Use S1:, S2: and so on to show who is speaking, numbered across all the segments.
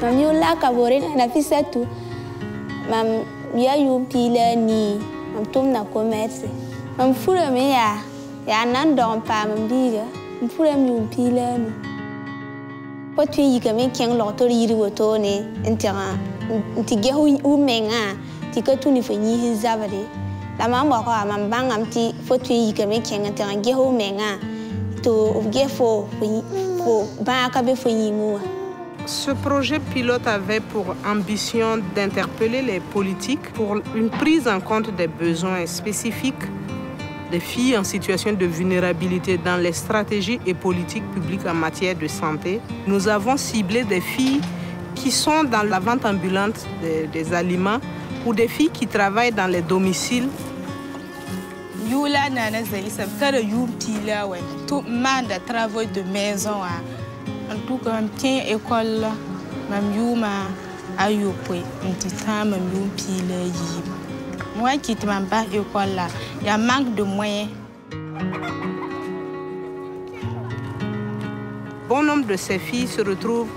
S1: mam yʋʋla ka bore nafisatu mam, ya yʋʋm piila nii mam tʋmda commerce mam fura me ya. Ya nan dɔg n paam n biiga n furam yʋʋm piila nu fo tõe n yikame n kẽng logtor yir wotone n tɩg n tɩ ges fu mengã tɩ ka tũ ne fo yiis zabde la mam bɔka mam bãngame tɩ fo tõe n yikame n kẽng n tɩg n ges fu mengã tɩ f ges fo bãaka be fo yĩngẽ wã
S2: Ce projet pilote avait pour ambition d'interpeller les politiques pour une prise en compte des besoins spécifiques des filles en situation de vulnérabilité dans les stratégies et politiques publiques en matière de santé. Nous avons ciblé des filles qui sont dans la vente ambulante des, aliments ou des filles qui travaillent dans les domiciles.
S3: Yula travail de maison en tout cas mam tien école mam yuma ayopoe nti ta mam yum pila yi moi qui te mam ba école il y a manque de moyens
S2: Bon nombre de ces filles se retrouvent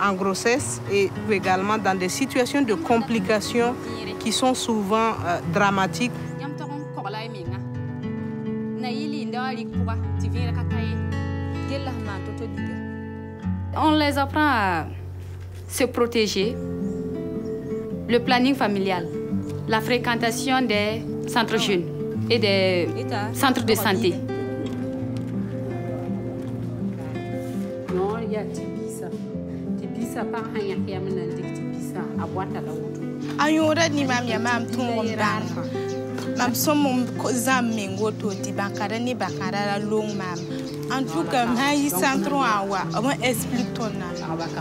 S2: en grossesse et également dans des situations de complications qui sont souvent euh, dramatiques
S4: On les apprend à se protéger, le planning familial, la fréquentation des centres jeunes et des centres de santé.
S3: Ni mam ya mam tõog n bãng mam sõm n zãm meng woto tɩ bãnkara ne bãkara la long mam en tout cas m sã n yi centre wã wa. B n explique tõnda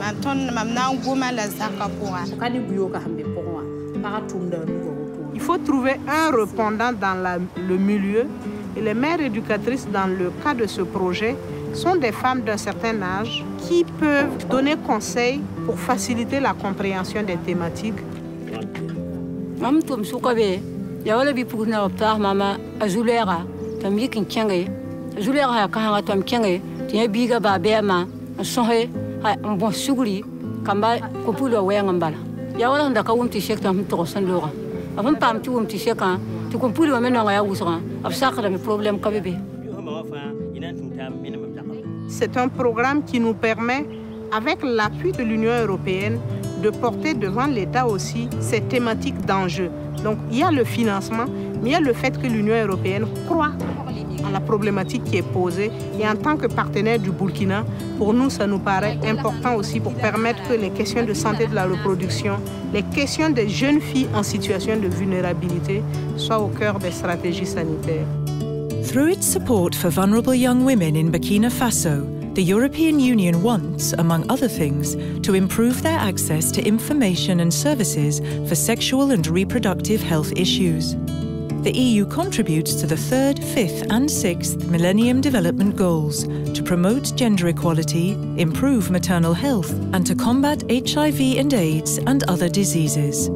S3: mam tõnd mam na n goma la zaka pʋga
S2: Il faut trouver un répondant dans la- le milieu. Et les mères éducatrices dans le cas de ce projet sont des femmes d'un certain âge qui peuvent donner conseil pour faciliter la compréhension des thématiques.
S5: Mam be ya wala bɩ pʋgsna b taas mama a zu-lɛɛga tɩ m yik n kẽnge a zu-lɛɛga sã kãsenga tɩ m kẽnge tɩ yã biiga baa bɛɛmã n sõse n bõs sugri kamba kopul wa wɛɛng n bala. Ya wala sẽn da ka wʋm tɩ sek tɩ m togs sẽn loogã b n paam tɩ wʋm tɩ sekã tɩ kompul wã me nonga ya wʋsgã b sakdame problème ka be be.
S2: C'est un programme qui nous permet, avec l'appui de l'Union européenne, de porter devant l'État aussi ces thématiques d'enjeu. Donc il y a le financement, mais il y a le fait que l'Union européenne croit à la problématique qui est posée. Et en tant que partenaire du Burkina, pour nous, ça nous paraît important aussi pour permettre que les questions de santé de la reproduction, les questions des jeunes filles en situation de vulnérabilité soient au cœur des stratégies sanitaires.
S6: Through its support for vulnerable young women in Burkina Faso, the European Union wants, among other things, to improve their access to information and services for sexual and reproductive health issues. The EU contributes to the third, fifth, and sixth Millennium Development Goals to promote gender equality, improve maternal health, and to combat HIV and AIDS and other diseases.